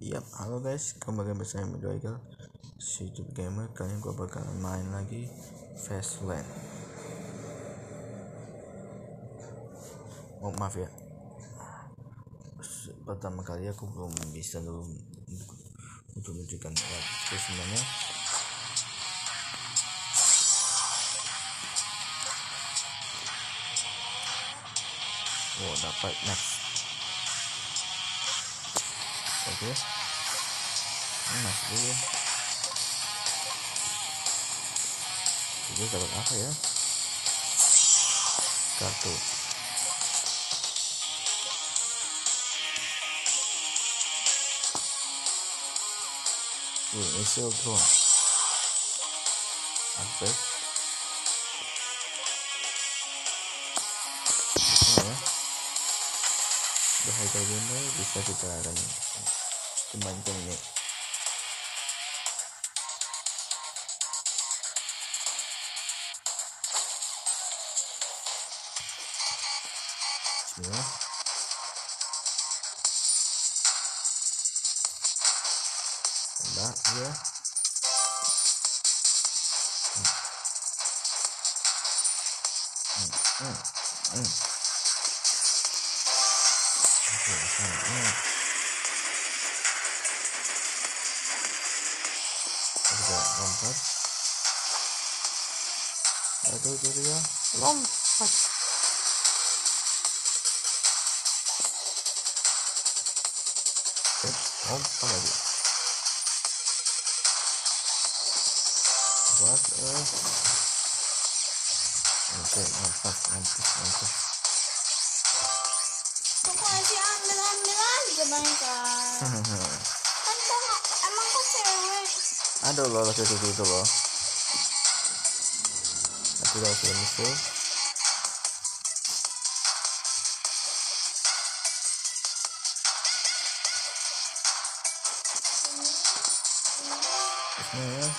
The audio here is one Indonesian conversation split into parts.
Yap, halo guys, kembali bersama Eagle. Si YouTube Gamer Kali ini gue bakalan main lagi Fastland. Oh maaf ya. Pertama kali aku belum bisa dulu Untuk menunjukkan Itu sebenarnya Oh dapat next. Oke okay ini dulu jadi dapat apa ya kartu Wih, missile drone upgrade bisa kita akan kembangkan ini Bismillah enggak ya hmm. Hmm. Hmm. Hmm. Lompat. Aduh, itu dia. Lompat. lompat lagi. Buat eh. Oke, lompat, lompat, lompat. Bang kan? emang kok cewek? Ada loh lagi itu itu loh. Kalau sudah musuh. Bismillah.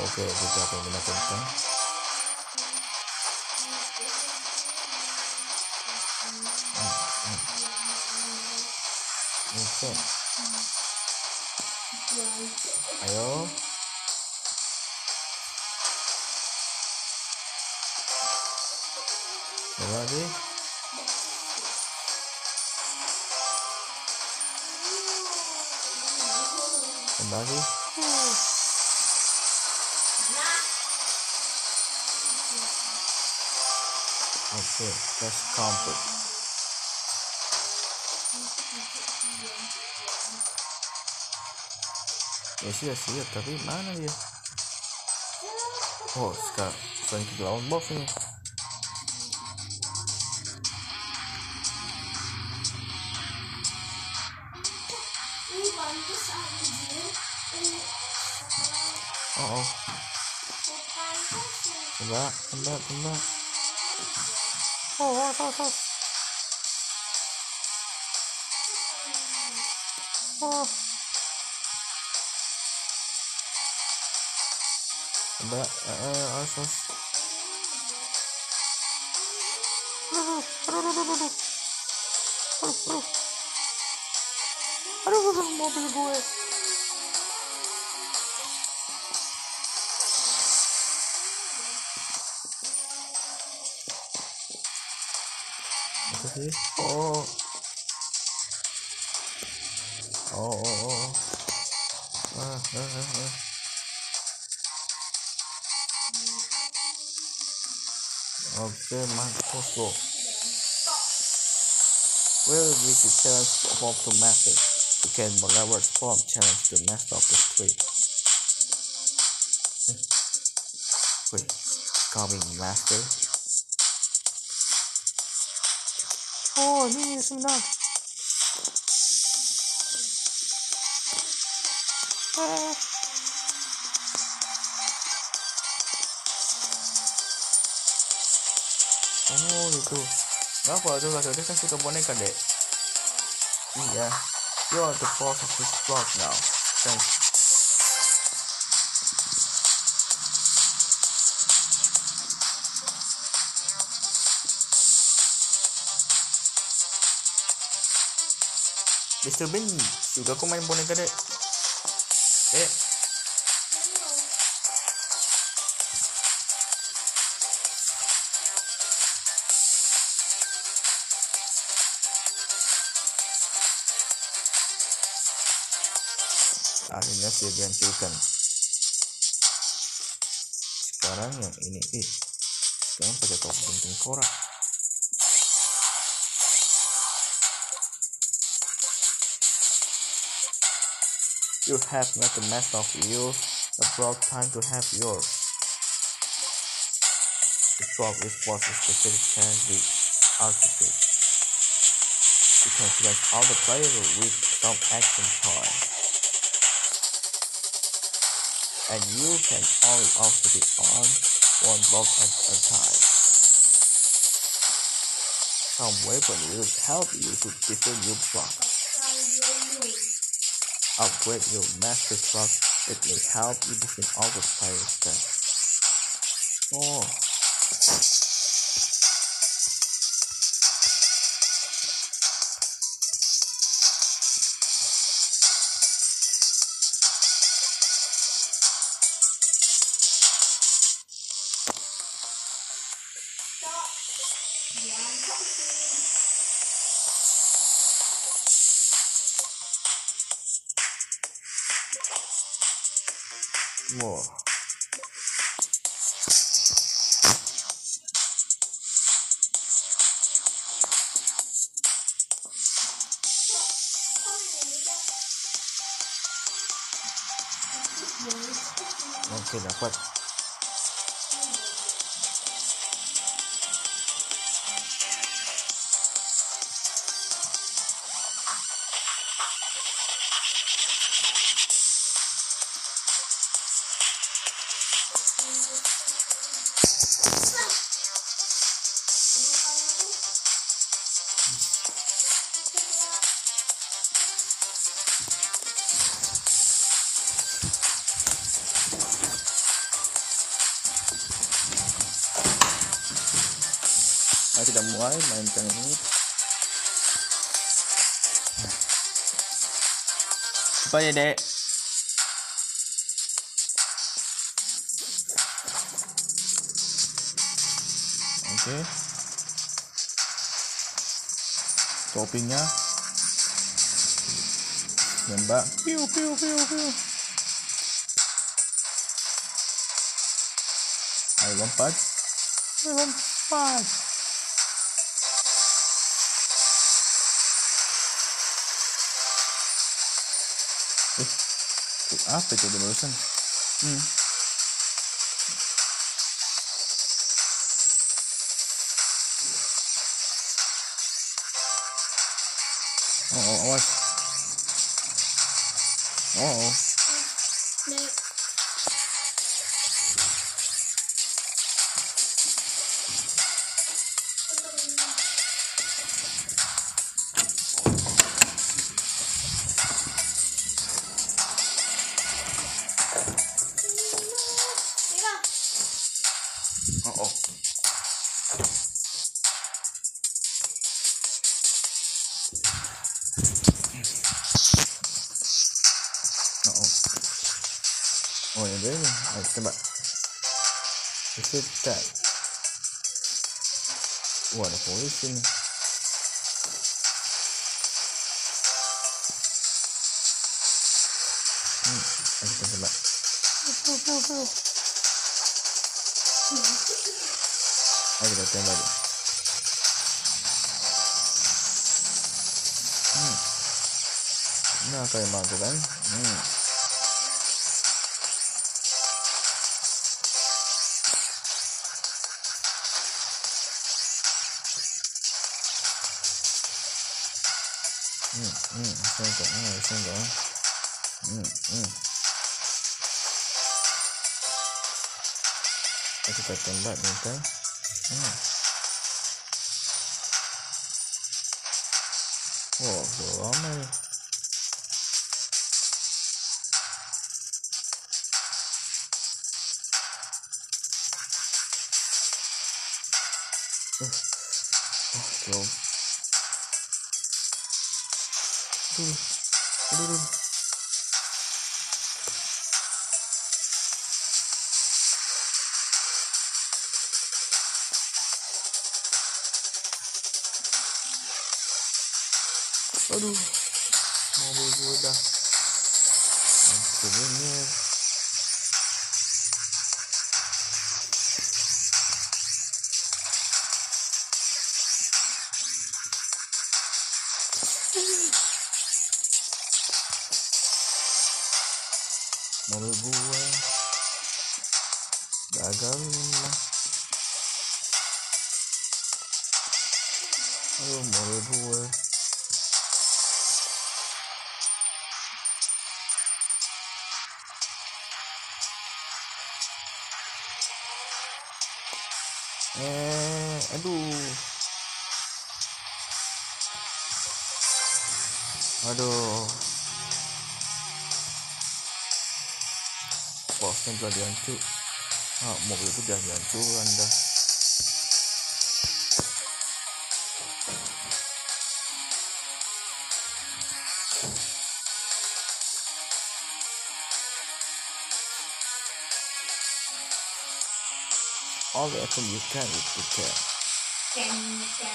Oke, kita akan 이렇게 가요. 여러가지 다시 오케이. 다시 컴플 ya sih, tapi mana dia? Oh, sekarang selain kita lawan boss ini. Oh, oh. ya. Coba, coba, coba. Oh, oh, oh, oh. Oh. Coba, eh, asos. Aduh, aduh, aduh, aduh, aduh. Aduh, aduh. Aduh, aduh, mobil gue. Apa sih? Oh. Oh, oh, oh. oh. Ah, ah, ah, ah. Marcoso. Will we the challenge form to master? You can leverage form challenge to master of the street. Wait, coming master? Oh, ini senang. Ah. apa? Tuh kasih kasih ke boneka deh iya. You are the boss of this block now. Thanks. Mr. Ben juga kok main boneka deh eh sekarang yang ini ih sekarang pakai You have made a mess of you. About time to have yours. The frog responds a specific change article. You can select all the players with some action time. And you can only activate on one block at a time. Some weapon will help you to defend your block. Upgrade your master truck it may help you defeat all the players then. Oh. No, que la Apa ya dek? Oke. Toppingnya nembak piu piu piu piu. Ayo lompat ayo lompat After the motion. Mm. Uh oh, I oh. やばい。絶対。うわ、これ美味しいね。うん、ありがとうございます。ありがとうございます。うん。なんか、だね。うん。Sengkok, hmm. Hmm, kita tembak kan? Hmm. Aduh. Mobil gue udah hancur ini aduh posnya udah dihancur ah, mobil itu udah dihancuran dah all the effort you can with the care Kenisha.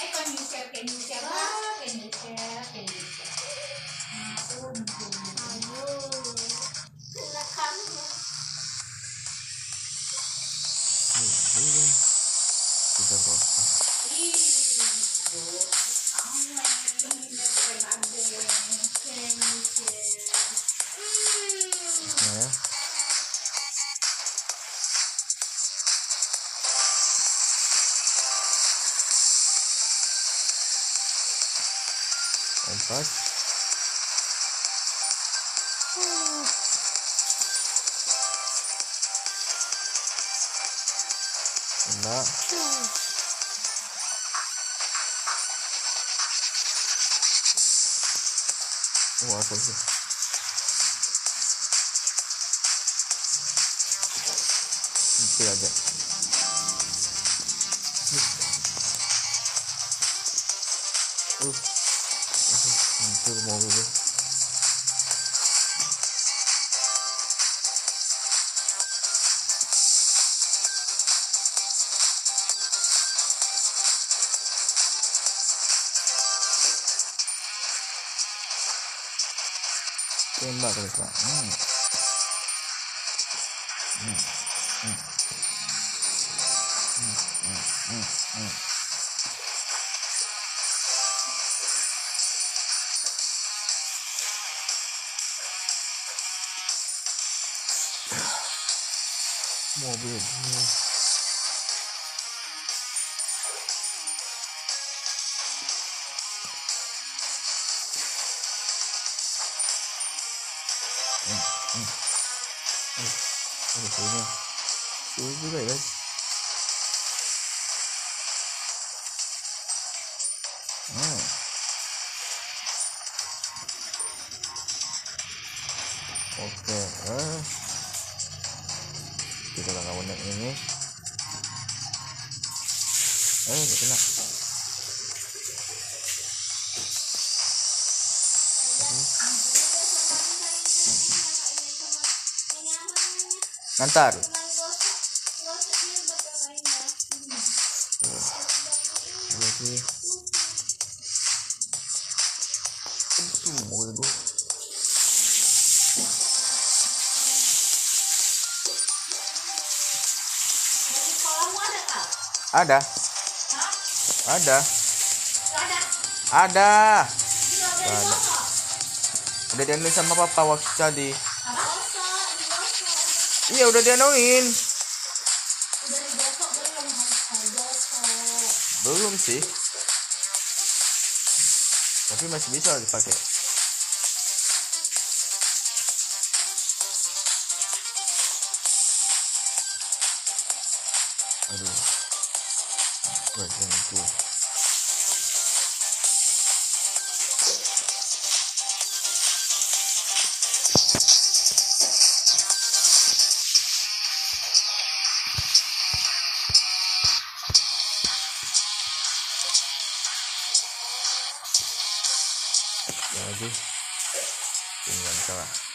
Eh, Kenisha, Kenisha ba? Kenisha, Kenisha. Ampun, ampun. 我回去，你不要这样。嗯，嗯，然后，嗯，这个毛病就。これさ。うん。うん。うん。うん。うん。うん。うん。もうブレーキ。Kita nggak yang ini. Eh, gak kena. Nantar. Ada, ada, ada. ada. Udah dianuin sama papa waktu tadi. Iya udah dianuin. Belum sih. Tapi masih bisa dipakai. jadi tinggal kalah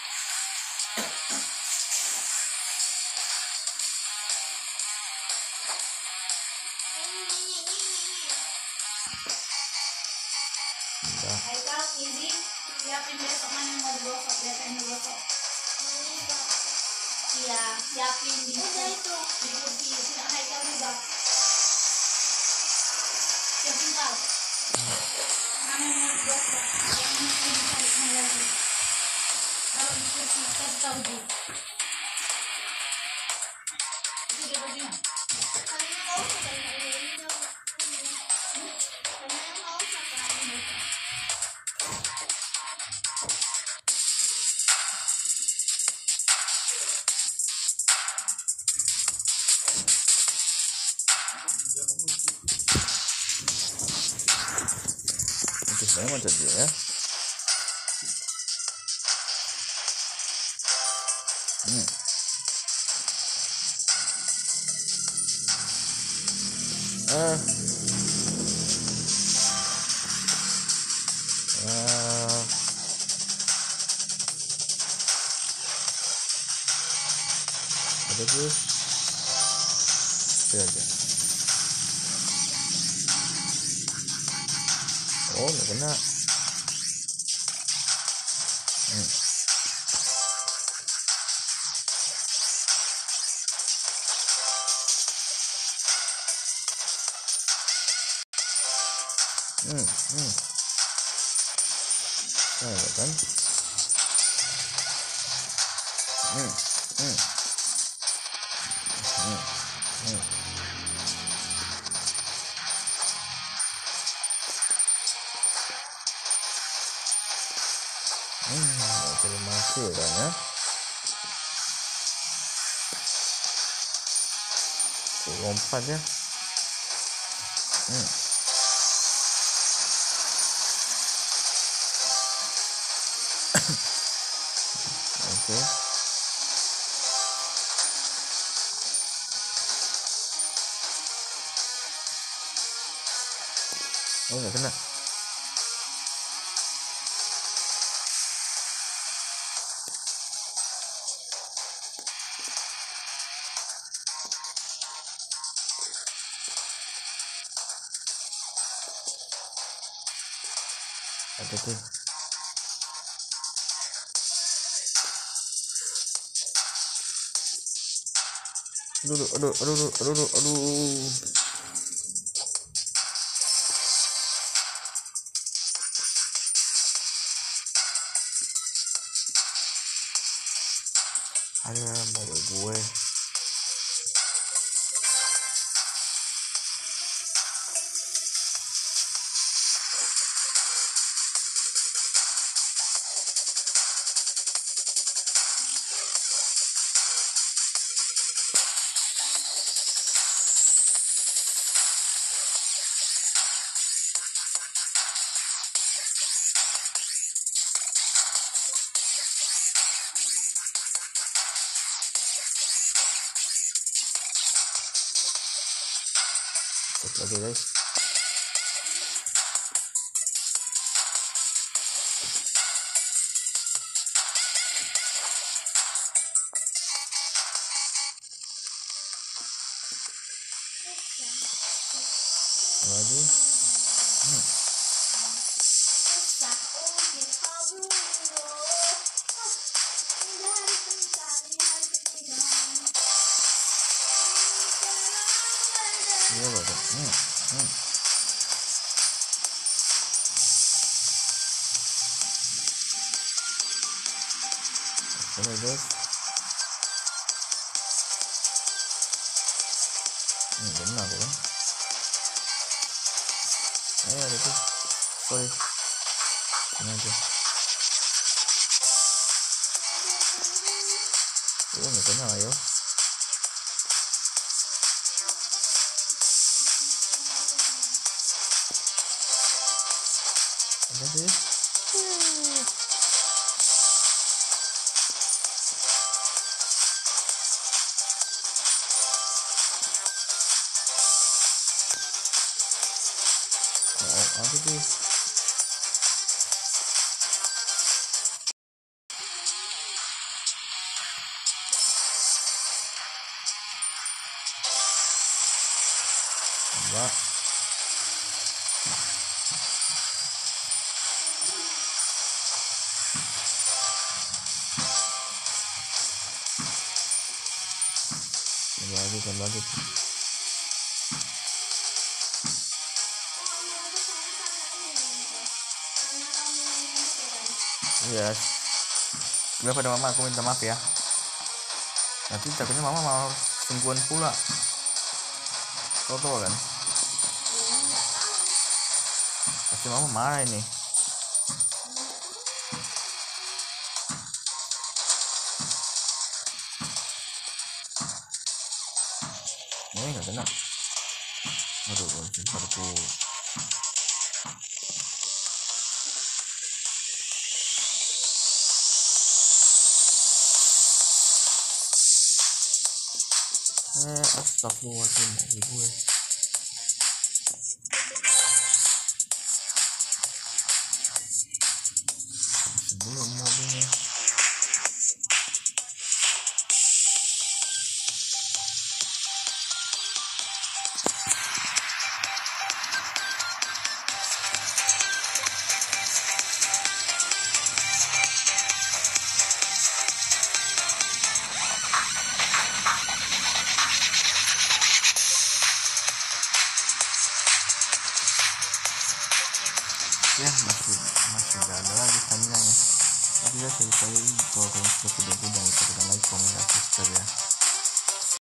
Ronaldo. Muito bem, Matadinho. Aduh, oke 呢？嗯 Terima kasih ya. Tuh, lompat ya. Hmm. Ada tuh. Aduh, aduh, aduh, aduh, aduh, aduh, aduh. Okay guys. zero of it. Mm, mm. How did this? Iya. Sebenarnya pada mama aku minta maaf ya. Nanti takutnya mama mau selingkuhan pula. Kau tahu kan? Pasti mama marah ini. Ini nggak kena. Aduh, kunci kartu. Eh, astagfirullahaladzim, mobil gue.